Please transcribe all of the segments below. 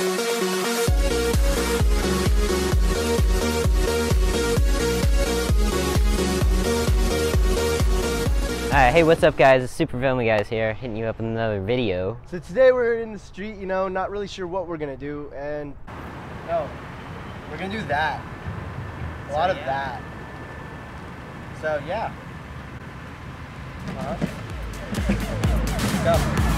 Alright, hey what's up guys, it's Super Filmy Guys here, hitting you up with another video. So today we're in the street, you know, not really sure what we're gonna do, and no, we're gonna do that. A So, lot of yeah. that. So yeah. Uh-huh. Go.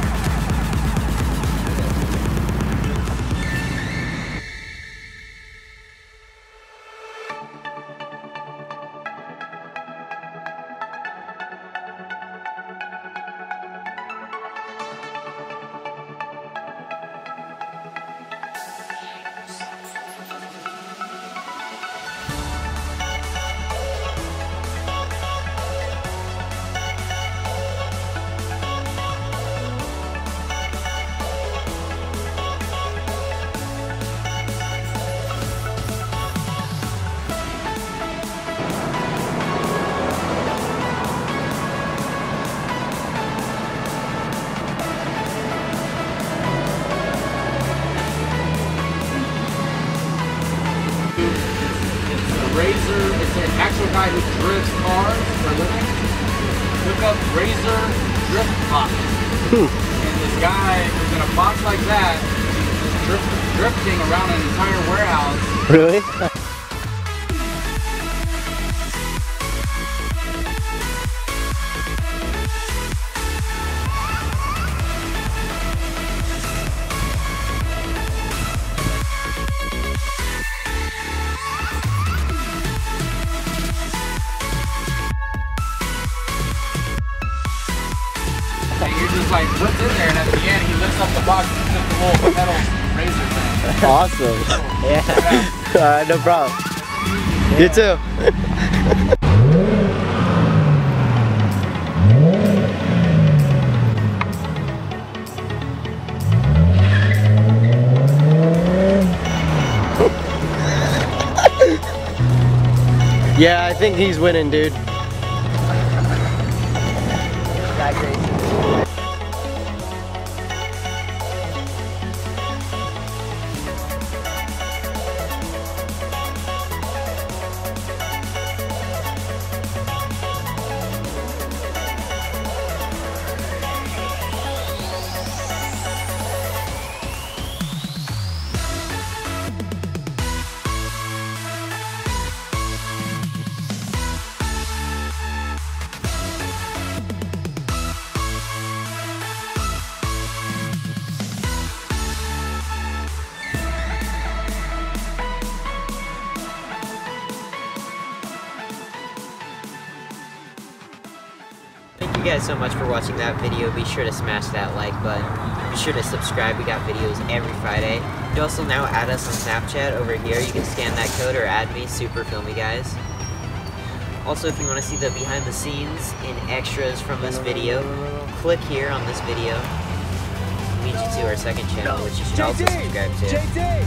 Razor. It's an actual guy who drifts cars for a living. Took up Razor Drift Box. Hmm. and this guy is in a box like that, just drift, drifting around an entire warehouse. Really? like, what's in there? And at the end, he lifts up the box and just a little metal razor thing. Awesome. Yeah. Alright, uh, no problem. You too. yeah, I think he's winning, dude. You guys so much for watching that video. Be sure to smash that like button. Be sure to subscribe. We got videos every Friday. You can also now add us on Snapchat over here. You can scan that code or add me, Super Filmy Guys. Also, if you want to see the behind the scenes and extras from this video, click here on this video. Leads you to our second channel, which you should also subscribe to. JT!